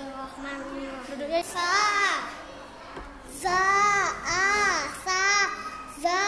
Bismillahirrahmanirrahim. Duduknya sa. Za a sa za.